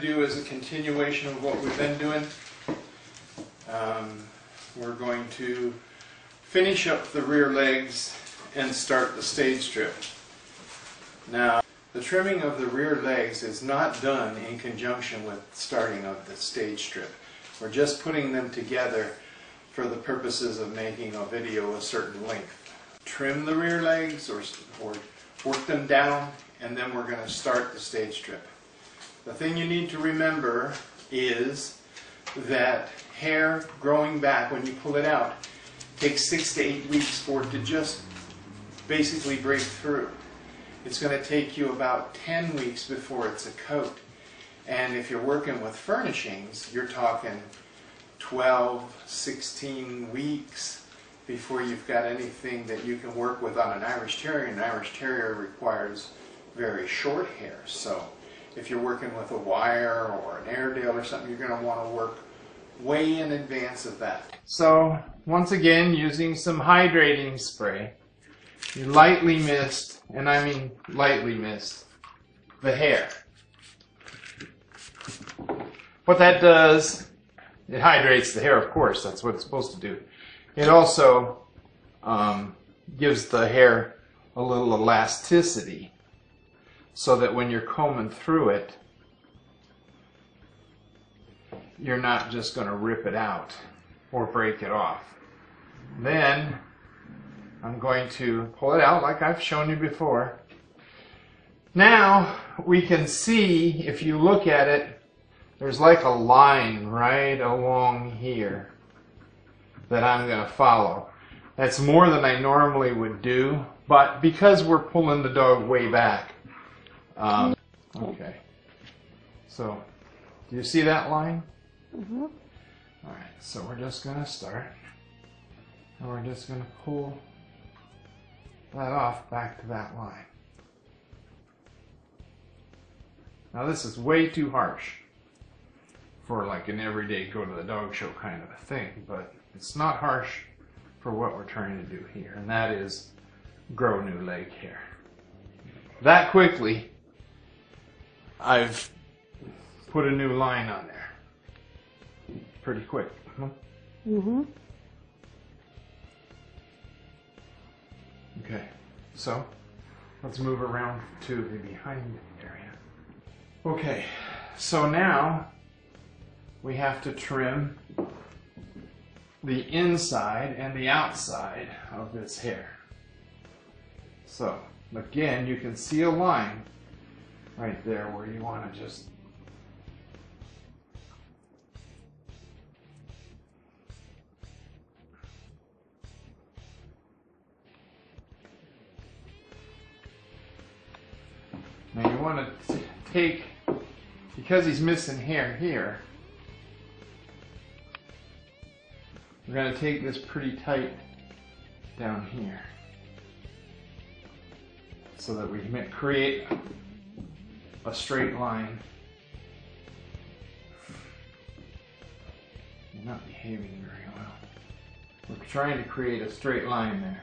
to do is a continuation of what we've been doing. Um, we're going to finish up the rear legs and start the stage strip. Now, the trimming of the rear legs is not done in conjunction with starting of the stage strip. We're just putting them together for the purposes of making a video a certain length. Trim the rear legs or, or work them down and then we're going to start the stage strip. The thing you need to remember is that hair growing back when you pull it out takes six to eight weeks for it to just basically break through. It's going to take you about 10 weeks before it's a coat. And if you're working with furnishings, you're talking 12, 16 weeks before you've got anything that you can work with on an Irish Terrier. An Irish Terrier requires very short hair. So if you're working with a wire or an Airedale or something, you're going to want to work way in advance of that. So once again, using some hydrating spray, you lightly mist, and I mean lightly mist, the hair. What that does, it hydrates the hair, of course, that's what it's supposed to do. It also um, gives the hair a little elasticity so that when you're combing through it, you're not just going to rip it out or break it off. Then I'm going to pull it out like I've shown you before. Now we can see, if you look at it, there's like a line right along here that I'm going to follow. That's more than I normally would do, but because we're pulling the dog way back, um, okay. So, do you see that line? Mm-hmm. All right, so we're just going to start. And we're just going to pull that off back to that line. Now this is way too harsh for like an everyday go to the dog show kind of a thing, but it's not harsh for what we're trying to do here, and that is grow new leg hair. That quickly, I've put a new line on there. Pretty quick. huh? Mm-hmm. Okay, so let's move around to the behind area. Okay, so now we have to trim the inside and the outside of this hair. So again, you can see a line right there where you want to just Now you want to take, because he's missing hair here, we're going to take this pretty tight down here so that we can create a straight line. You're not behaving very well. We're trying to create a straight line there.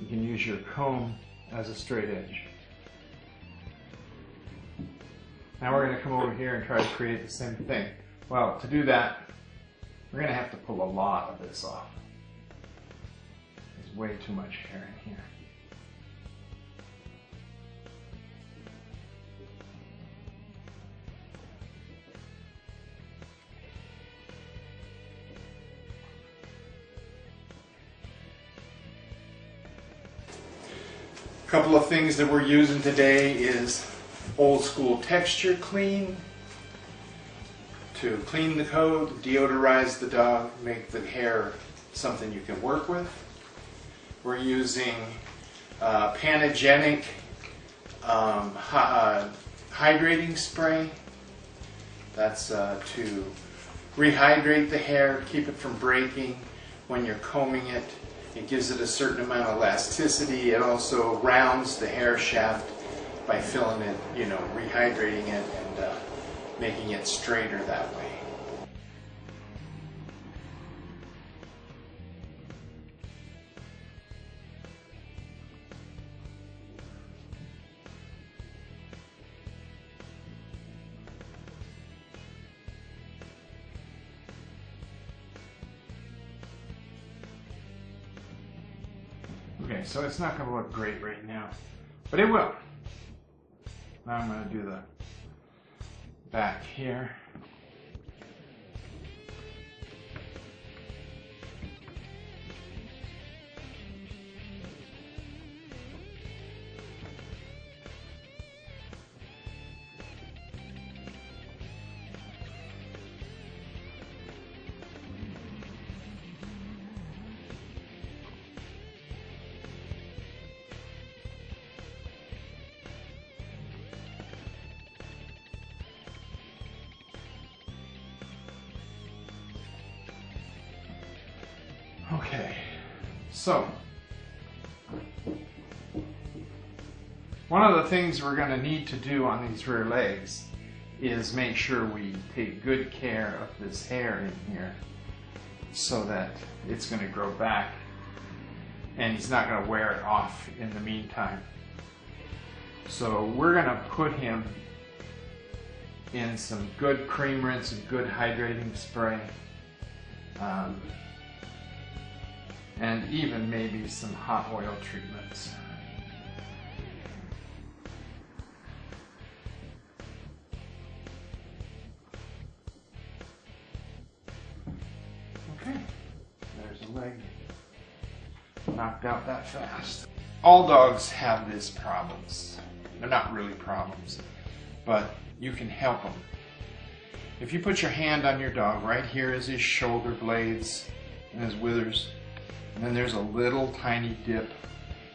You can use your comb as a straight edge. Now we're going to come over here and try to create the same thing. Well, to do that, we're going to have to pull a lot of this off. There's way too much hair in here. A couple of things that we're using today is old school texture clean to clean the coat, deodorize the dog, make the hair something you can work with. We're using uh, Panagenic um, uh, hydrating spray. That's uh, to rehydrate the hair, keep it from breaking when you're combing it. It gives it a certain amount of elasticity. It also rounds the hair shaft by filling it, you know, rehydrating it and uh, making it straighter that way. So it's not going to look great right now, but it will. Now I'm going to do the back here. So one of the things we're going to need to do on these rear legs is make sure we take good care of this hair in here so that it's going to grow back and he's not going to wear it off in the meantime. So we're going to put him in some good cream rinse and good hydrating spray. Um, and even maybe some hot oil treatments. Okay, there's a leg knocked out that fast. All dogs have these problems. They're not really problems, but you can help them. If you put your hand on your dog, right here is his shoulder blades and his withers, and then there's a little tiny dip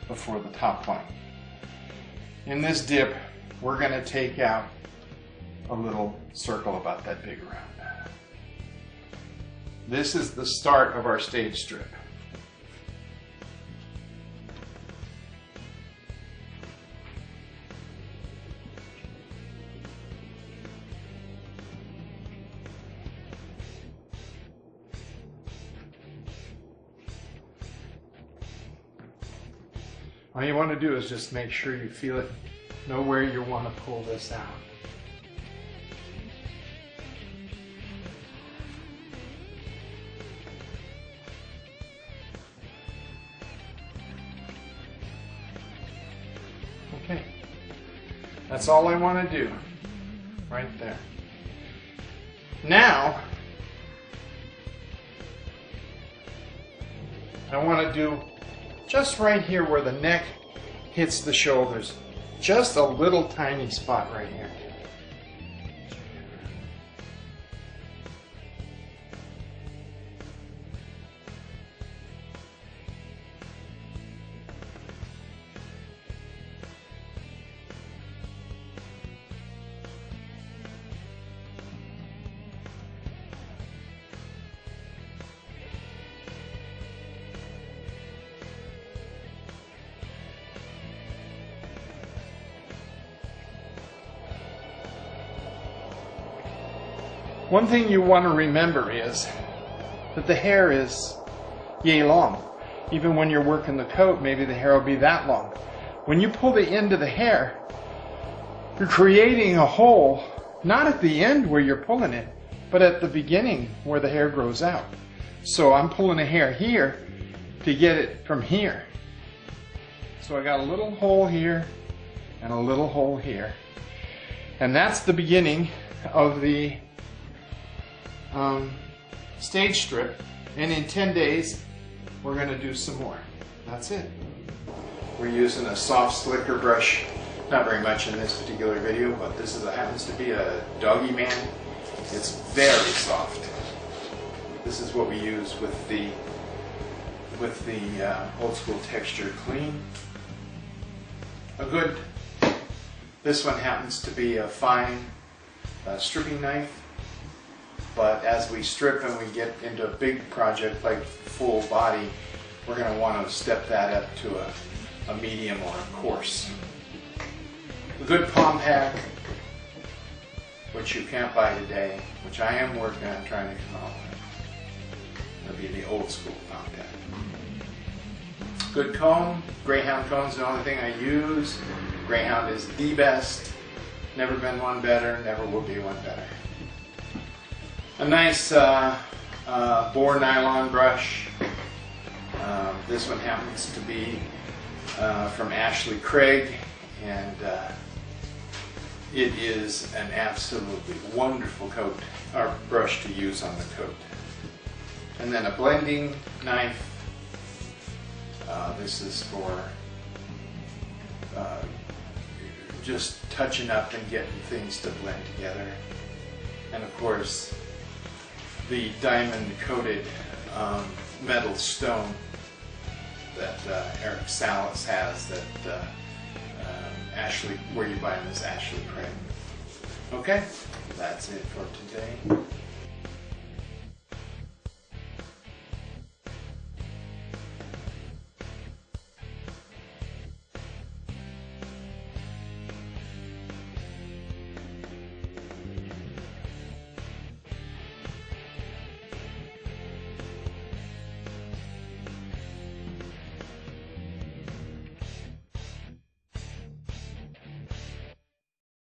before the top line. In this dip, we're going to take out a little circle about that big around. This is the start of our stage strip. All you want to do is just make sure you feel it, know where you want to pull this out. Okay, that's all I want to do, right there. Now, I want to do just right here where the neck hits the shoulders. Just a little tiny spot right here. One thing you want to remember is that the hair is yay long. Even when you're working the coat, maybe the hair will be that long. When you pull the end of the hair, you're creating a hole, not at the end where you're pulling it, but at the beginning where the hair grows out. So I'm pulling a hair here to get it from here. So I got a little hole here and a little hole here. And that's the beginning of the um, stage strip. And in 10 days, we're going to do some more. That's it. We're using a soft slicker brush. Not very much in this particular video, but this is a, happens to be a doggy man. It's very soft. This is what we use with the with the uh, old school texture clean. A good. This one happens to be a fine uh, stripping knife but as we strip and we get into a big project like full body, we're going to want to step that up to a, a medium or a coarse. A good palm pack, which you can't buy today, which I am working on trying to come out with. That'll be the old school palm pack. Good comb, Greyhound comb is the only thing I use. Greyhound is the best. Never been one better, never will be one better a nice uh, uh, boar nylon brush. Uh, this one happens to be uh, from Ashley Craig, and uh, it is an absolutely wonderful coat, or brush to use on the coat. And then a blending knife. Uh, this is for uh, just touching up and getting things to blend together. And of course, the diamond coated um, metal stone that uh, Eric Salas has that uh, um, Ashley, where you buy them is Ashley Craig. Okay, that's it for today.